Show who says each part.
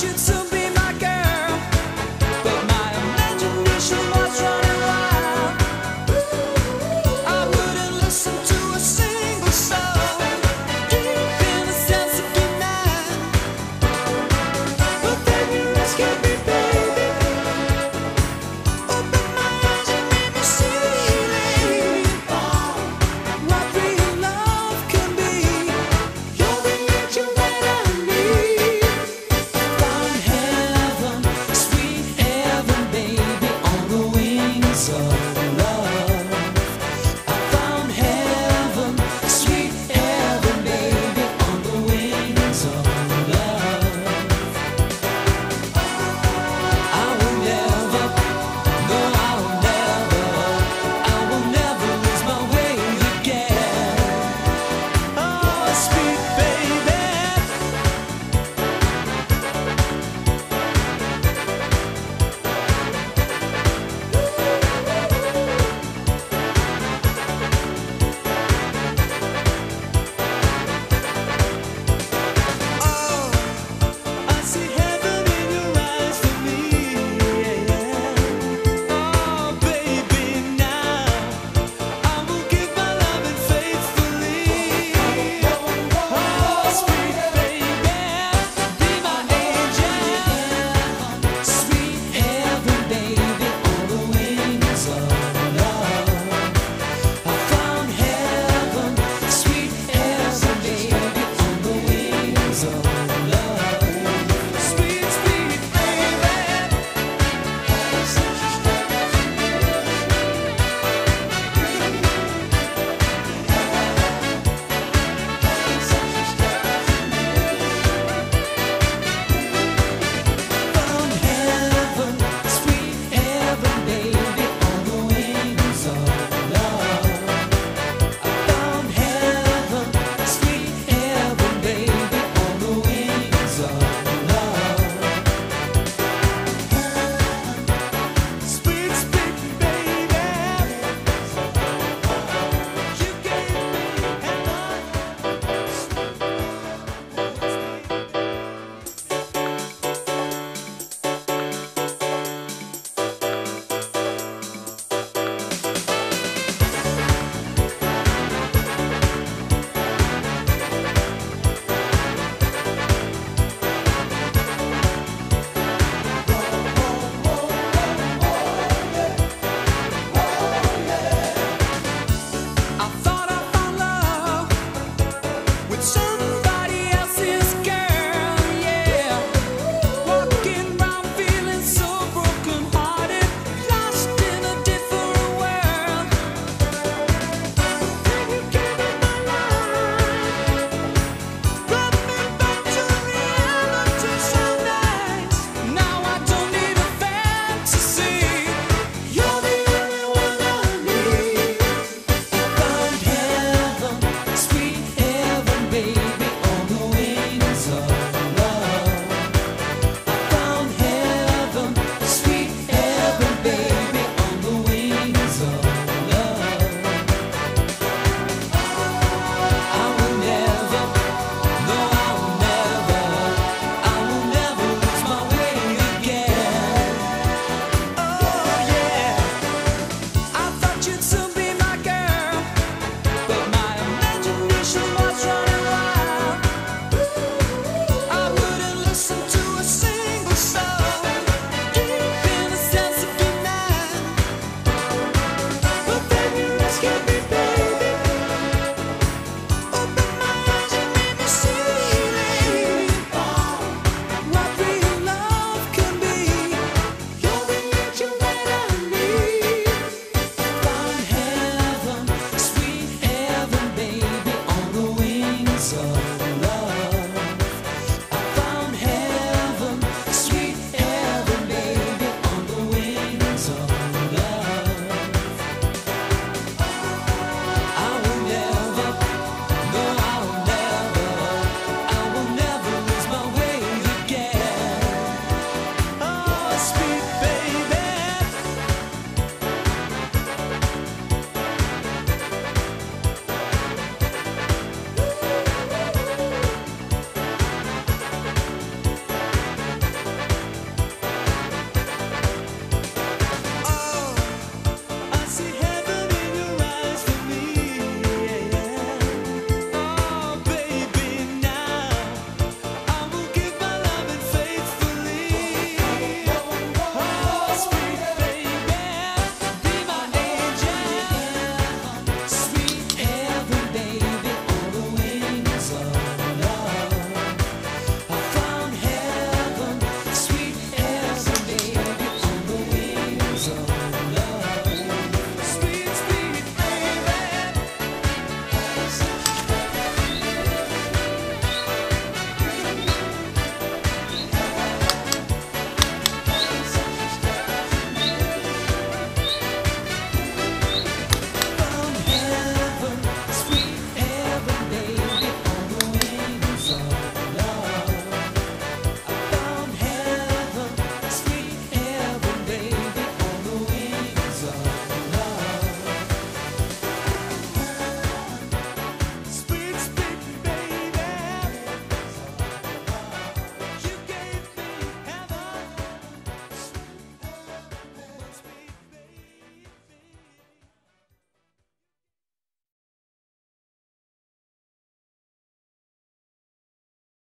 Speaker 1: should